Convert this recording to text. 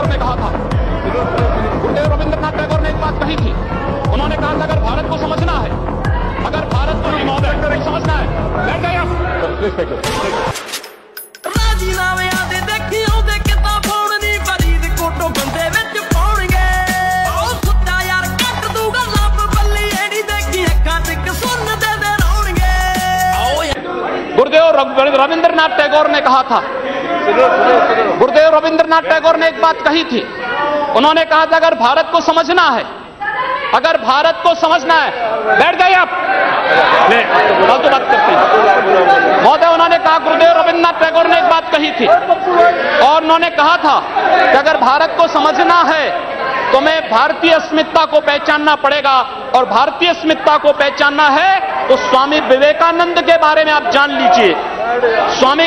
टैगोर ने कहा था। गुरुदेव रविंद्रनाथ टैगोर ने एक बात कही थी। उन्होंने कहा था अगर भारत को समझना है अगर भारत को समझना है रविंद्रनाथ टैगोर ने कहा था गुरुदेव रविंद्रनाथ टैगोर ने एक बात कही थी। उन्होंने कहा था, अगर भारत को समझना है, अगर भारत को समझना है, बैठ गए आप। फालतू बात करते हैं। महोदय, उन्होंने कहा, गुरुदेव रविंद्रनाथ टैगोर ने एक बात कही थी। और उन्होंने कहा था कि अगर भारत को समझना है तो मैं भारतीय अस्मिता को पहचानना पड़ेगा। और भारतीय अस्मिता को पहचानना है तो स्वामी विवेकानंद के बारे में आप जान लीजिए। स्वामी